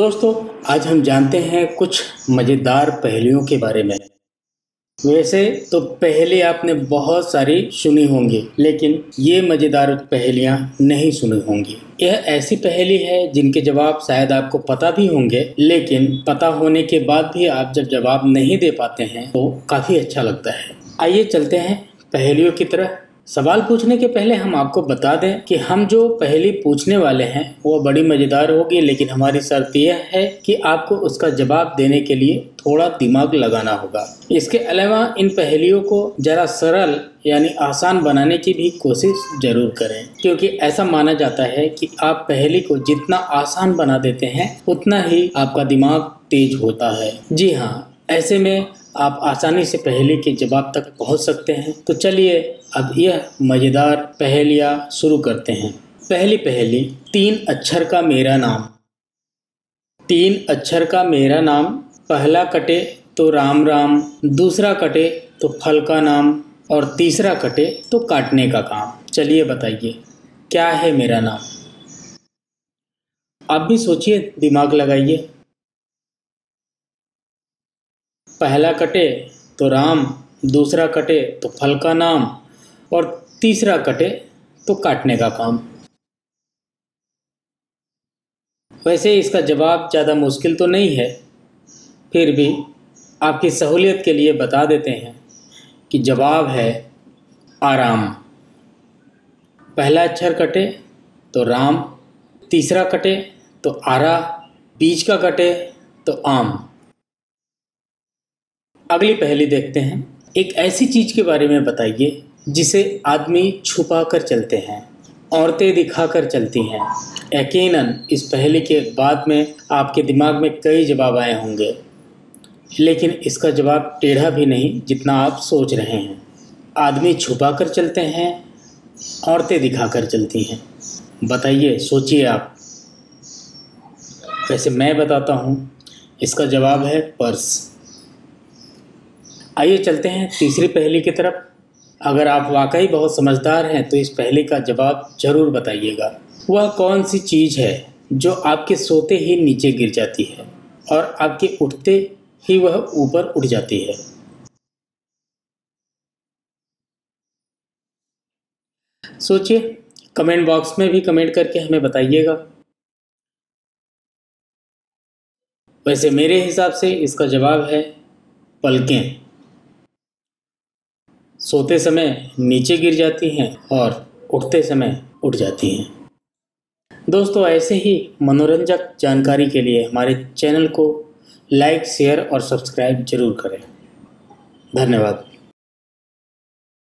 दोस्तों, आज हम जानते हैं कुछ मज़ेदार पहेलियों के बारे में। वैसे तो पहले आपने बहुत सारी सुनी होंगी, लेकिन ये मज़ेदार पहेलियाँ नहीं सुनी होंगी। यह ऐसी पहेली है जिनके जवाब शायद आपको पता भी होंगे, लेकिन पता होने के बाद भी आप जब जवाब नहीं दे पाते हैं तो काफ़ी अच्छा लगता है। आइए चलते हैं पहेलियों की तरह। सवाल पूछने के पहले हम आपको बता दें कि हम जो पहली पूछने वाले हैं, वो बड़ी मज़ेदार होगी, लेकिन हमारी शर्त यह है कि आपको उसका जवाब देने के लिए थोड़ा दिमाग लगाना होगा। इसके अलावा इन पहेलियों को जरा सरल यानी आसान बनाने की भी कोशिश ज़रूर करें, क्योंकि ऐसा माना जाता है कि आप पहेली को जितना आसान बना देते हैं, उतना ही आपका दिमाग तेज होता है। जी हाँ ऐसे में आप आसानी से पहेली के जवाब तक पहुँच सकते हैं। तो चलिए अब यह मज़ेदार पहेलियाँ शुरू करते हैं। पहली पहेली, तीन अक्षर का मेरा नाम। तीन अक्षर का मेरा नाम, पहला कटे तो राम राम, दूसरा कटे तो फल का नाम, और तीसरा कटे तो काटने का काम। चलिए बताइए, क्या है मेरा नाम? आप भी सोचिए, दिमाग लगाइए। पहला कटे तो राम, दूसरा कटे तो फल का नाम, और तीसरा कटे तो काटने का काम। वैसे इसका जवाब ज़्यादा मुश्किल तो नहीं है। फिर भी आपकी सहूलियत के लिए बता देते हैं कि जवाब है आराम। पहला अक्षर कटे तो राम, तीसरा कटे तो आरा, बीच का कटे तो आम। अगली पहली देखते हैं। एक ऐसी चीज़ के बारे में बताइए, जिसे आदमी छुपा कर चलते हैं, औरतें दिखा कर चलती हैं। यकीनन, इस पहली के बाद में आपके दिमाग में कई जवाब आए होंगे। लेकिन इसका जवाब टेढ़ा भी नहीं जितना आप सोच रहे हैं। आदमी छुपा कर चलते हैं, औरतें दिखा कर चलती हैं। बताइए, सोचिए आप। वैसे मैं बताता हूँ, इसका जवाब है पर्स। आइए चलते हैं तीसरी पहेली की तरफ़। अगर आप वाकई बहुत समझदार हैं तो इस पहेली का जवाब ज़रूर बताइएगा। वह कौन सी चीज़ है जो आपके सोते ही नीचे गिर जाती है और आपके उठते ही वह ऊपर उठ जाती है? सोचिए, कमेंट बॉक्स में भी कमेंट करके हमें बताइएगा। वैसे मेरे हिसाब से इसका जवाब है पलकें। सोते समय नीचे गिर जाती हैं और उठते समय उठ जाती हैं। दोस्तों, ऐसे ही मनोरंजक जानकारी के लिए हमारे चैनल को लाइक, शेयर और सब्सक्राइब ज़रूर करें। धन्यवाद।